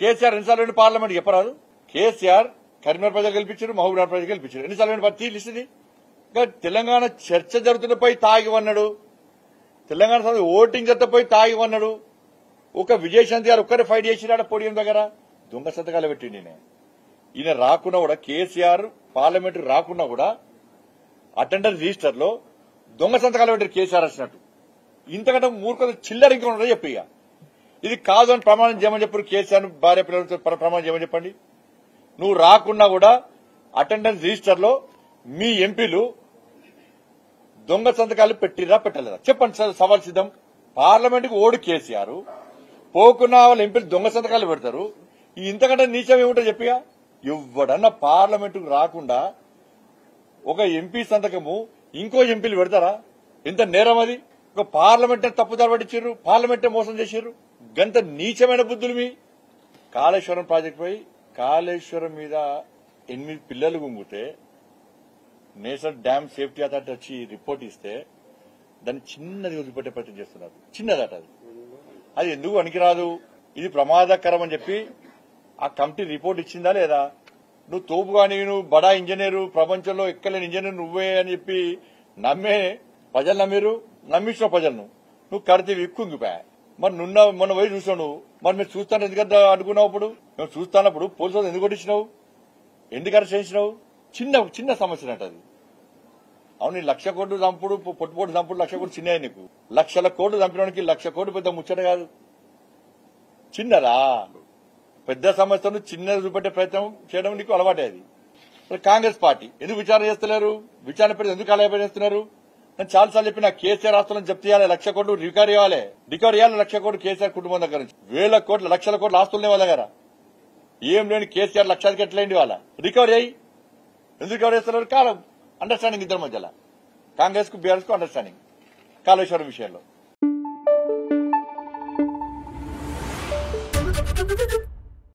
కేసీఆర్ ఎన్నిసార్లు వెళ్ళి పార్లమెంట్ చెప్పరాదు. కేసీఆర్ కరీంనగర్ ప్రజలు గెలిపించారు మహబూబ్నగర్ ప్రజలు గెలిపించారు. ఎన్నిసార్లు వెళ్ళి లిస్ట్ ఇది తెలంగాణ చర్చ జరుగుతున్న పోయి తెలంగాణ సభ ఓటింగ్ జరుగుతూ పోయి ఒక విజయశాంతి గారు ఒక్కరే ఫైట్ చేసినాడు పోడియం దగ్గర. దొంగ సంతకాలు పెట్టిండి ఈయన. ఈయన రాకున్నా కూడా కేసీఆర్ పార్లమెంట్ రాకున్నా కూడా అటెండర్ రిజిస్టర్లో దొంగ సంతకాలు పెట్టారు కేసీఆర్ వచ్చినట్టు ఇంతకంటే మూర్ఖత చిల్లర ఇంకా ఉండదు చెప్పి ఇక. ఇది కాదు అని ప్రమాణం చేయమని చెప్పారు కేసీఆర్ భార్య పిల్లలతో ప్రమాణం చేయమని చెప్పండి. నువ్వు రాకున్నా కూడా అటెండెన్స్ రిజిస్టర్లో మీ ఎంపీలు దొంగ సంతకాలు పెట్టిరా పెట్టలేదా? చెప్పండి సార్ సవాల్ సిద్ధం. పార్లమెంట్కు కేసీఆర్. పోకున్న వాళ్ళ ఎంపీలు దొంగ సంతకాలు పెడతారు. ఇంతకంటే నీచం ఏమిటో చెప్పిగా ఎవడన్నా పార్లమెంటుకు రాకుండా ఒక ఎంపీ సంతకము ఇంకో ఎంపీలు పెడతారా? ఎంత నేరం అది? ఒక పార్లమెంట్ తప్పుదారు పట్టించారు పార్లమెంటే మోసం చేశారు. గంత నీచమైన బుద్ధులు మీ. కాళేశ్వరం ప్రాజెక్టుపై కాళేశ్వరం మీద ఎనిమిది పిల్లలు గుంగితే నేషనల్ డ్యామ్ సేఫ్టీ అథారిటీ వచ్చి రిపోర్ట్ ఇస్తే దాన్ని చిన్నది వదిలిపెట్టే ప్రయత్నం చేస్తున్నారు. చిన్నదట అది. అది ఎందుకు పనికిరాదు? ఇది ప్రమాదకరం అని చెప్పి ఆ కమిటీ రిపోర్ట్ ఇచ్చిందా లేదా? నువ్వు తోపు కానీ నువ్వు బడా ఇంజనీరు ప్రపంచంలో ఎక్కలేని ఇంజనీర్ నువ్వే అని చెప్పి నమ్మే ప్రజలు నమ్మిరు నమ్మించిన ప్రజలను. నువ్వు కడితే విక్కుంగిపోయా మరి నున్న మొన్న పోయి చూసావు నువ్వు. మరి మీరు చూస్తాను ఎందుకంటే అడుగున్నావు అప్పుడు? మేము చూస్తానప్పుడు పోలీసు ఎందుకు కొట్టించినావు? ఎందుకు అరెస్ట్ చేసినావు చిన్న చిన్న సమస్య అంట అది. అవును లక్ష కోట్లు చంపుడు పొట్టుపోటు చంపుడు లక్ష కోట్లు చిన్న నీకు. లక్షల కోట్లు చంపినవానికి లక్ష కోట్లు పెద్ద ముచ్చట కాదు. చిన్నదా పెద్ద సమస్యను చిన్నది చూపెట్టే ప్రయత్నం చేయడం నీకు అలవాటే అది. కాంగ్రెస్ పార్టీ ఎందుకు విచారణ చేస్తలేరు? విచారణ పెట్టి ఎందుకు అలా చేస్తున్నారు? నేను చాలాసార్లు చెప్పిన కేసీఆర్ ఆస్తులను జప్తు చేయాలి లక్ష కోట్లు రికవరీ ఇవ్వాలి రికవరీ ఇవ్వాలి లక్ష కోట్లు కేసీఆర్ కుటుంబం దగ్గర నుంచి. వేల కోట్ల లక్షల కోట్ల ఆస్తులు వాళ్ళ దగ్గర? ఏం లేని కేసీఆర్ లక్షలకి ఎట్లయింది వాళ్ళ రికవరీ అయ్యి. ఎందుకు రికవరీ చేస్తున్నారు? కాలం అండర్స్టాండింగ్ ఇద్దరి మధ్యలో. కాంగ్రెస్కు బీఆర్ఎస్కు అండర్స్టాండింగ్ కాళేశ్వరం విషయంలో. Thank you.